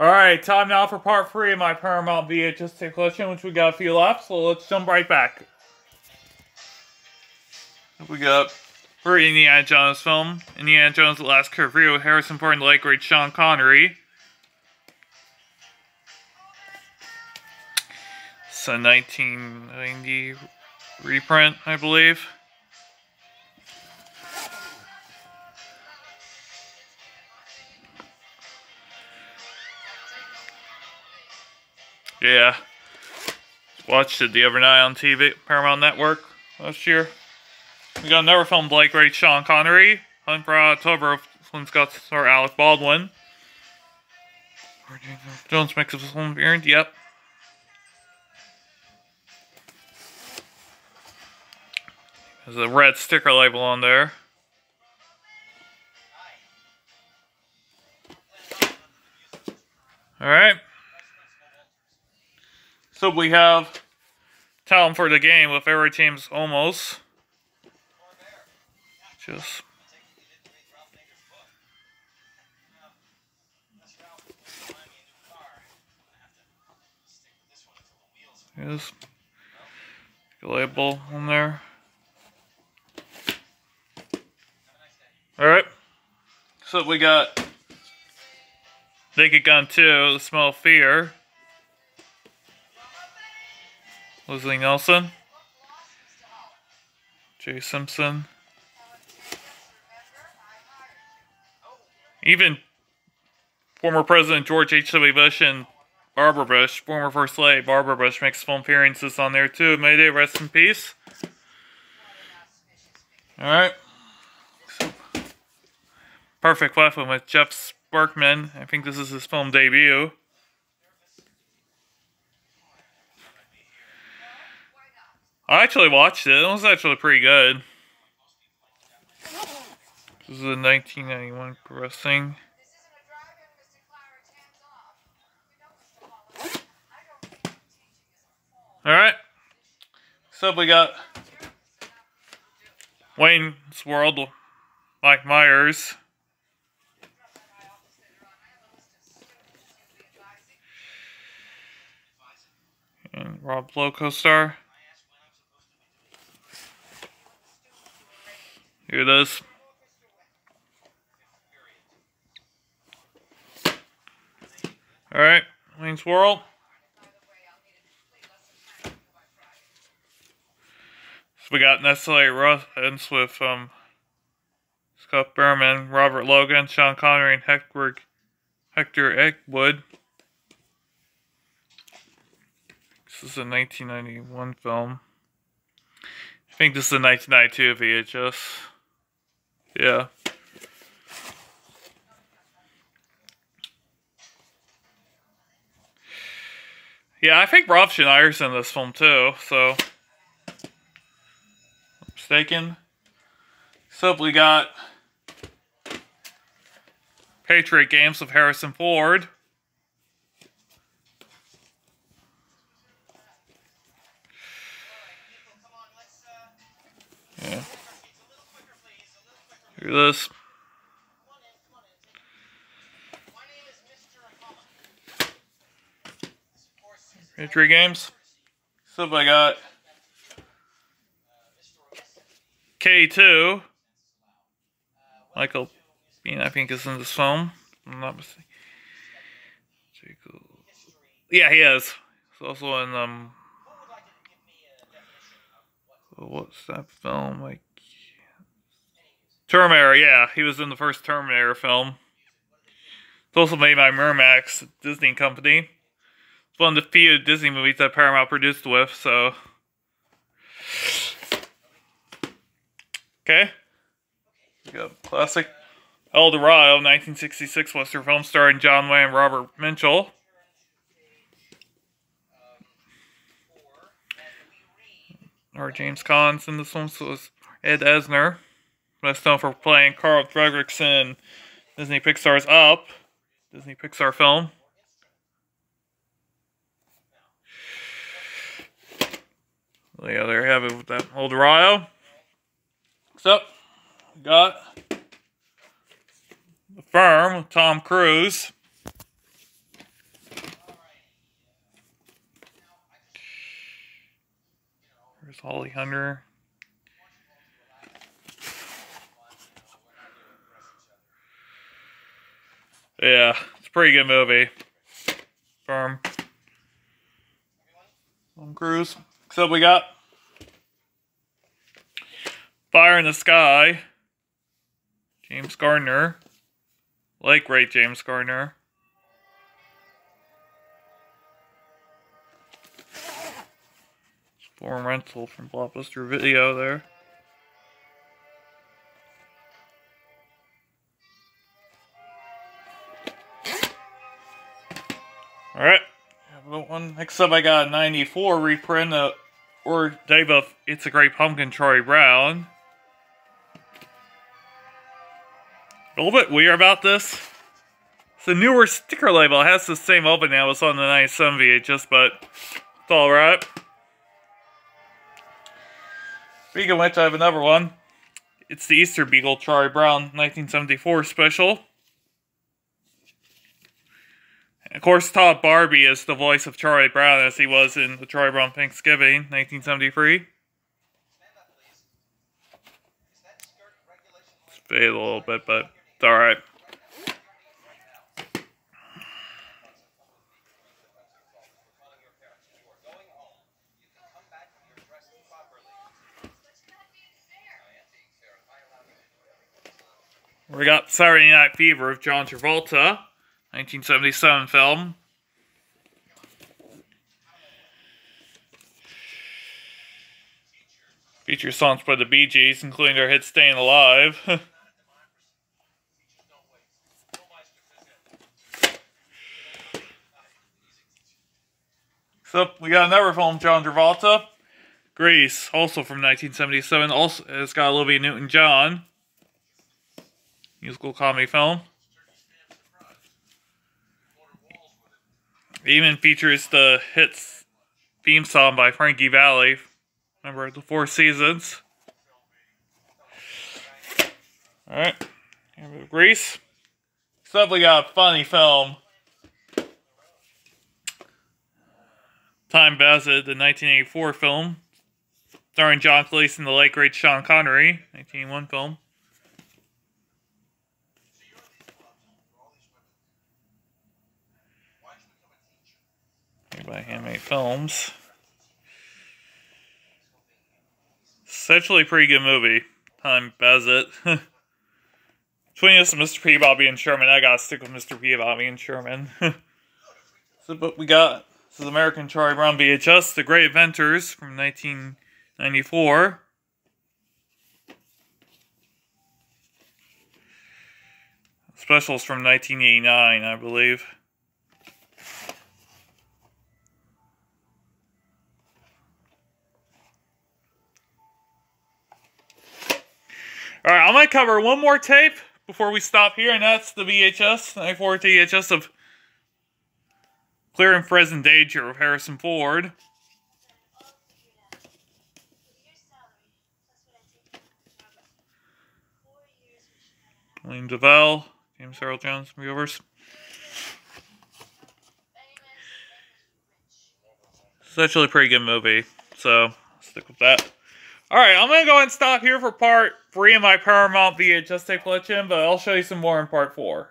Alright, time now for part three of my Paramount VHS collection, which we got a few left, so let's jump right back. We got for Indiana Jones film, Indiana Jones The Last Crusade with Harrison Ford and the late great Sean Connery. It's a 1990 reprint, I believe. Yeah. Watched it the other night on TV, Paramount Network last year. We got another film, Blake Ray, Sean Connery. Hunt for October, one's got star Alec Baldwin. Jones makes a film appearance, yep. There's a red sticker label on there. Alright. So we have Talent for the Game with Edward James Olmos. Just the label on there. Alright. So we got Naked Gun 2, The Smell of Fear. Leslie Nielsen, Jay Simpson. Even former President George H.W. Bush and Barbara Bush, former First Lady Barbara Bush, makes film appearances on there too. May they rest in peace. Alright. Perfect Weapon with Jeff Speakman. I think this is his film debut. I actually watched it. It was actually pretty good. This is a 1991 wrestling. Alright. So we got Wayne's World, Mike Myers. And Rob Lowe co-star. Here it is. Alright, Wayne's World. So we got Nestle Runs with um, Scott Berman, Robert Logan, Sean Connery, and Hector, Hector Eggwood. This is a 1991 film. I think this is a 1992 VHS. Yeah. Yeah, I think Rob Schneider's in this film too, so. I'm Mistaken. So we got Patriot Games of Harrison Ford. Look at this. Victory games. So I got K2. Michael Biehn, I think, is in this film. I'm not mistaken. Yeah, he is. He's also in, um... What's that film? Like... Terminator, yeah. He was in the first Terminator film. It's also made by Miramax, Disney company. It's one of the few Disney movies that Paramount produced with, so... Okay. We got classic El Dorado, 1966 Western film starring John Wayne and Robert Mitchum. Or James Caan in this one, so Ed Asner most known for playing Carl Fredricksen, Disney Pixar's Up, Disney Pixar film. Yeah, there you have it with that old Rio. So, got the firm, Tom Cruise. There's Holly Hunter. Pretty good movie. Firm. Tom Cruise. So we got Fire in the Sky. James Garner. Like great James Garner. Foreign rental from Blockbuster Video there. One up I got a 94 reprint of or Dave of It's a Great Pumpkin Charlie Brown. A little bit weird about this. It's a newer sticker label. It has the same open now as on the 97 VHS, but it's alright. Speaking of which, I have another one. It's the Easter Beagle Charlie Brown 1974 special. Of course, Todd Barbee is the voice of Charlie Brown as he was in the Charlie Brown Thanksgiving, 1973. Fade a little bit, but it's alright. We got Saturday Night Fever of John Travolta. 1977 film. Features songs by the Bee Gees, including their hit Staying Alive. so, we got another film, John Travolta. Grease, also from 1977. Also, it's got Olivia Newton-John. Musical comedy film. Even features the hits theme song by Frankie Valli. Remember the Four Seasons. Alright. Grease. Definitely got a funny film. Time Bandit, the 1984 film. Starring John Cleese and the late great Sean Connery. 1981 film. By Handmade Films. Essentially, pretty good movie. Time Bandit. Between us and Mr. Peabody and Sherman, I gotta stick with Mr. Peabody and Sherman. so, but we got this is American Charlie Brown VHS, The Great Inventors from 1994. Specials from 1989, I believe. All right, I'm going to cover one more tape before we stop here, and that's the VHS, 94 VHS of Clear and Present Danger of Harrison Ford. William DeVell, James Earl Jones, viewers. It's actually a pretty good movie, so stick with that. Alright, I'm going to go ahead and stop here for part 3 of my Paramount VHS tape collection, but I'll show you some more in part 4.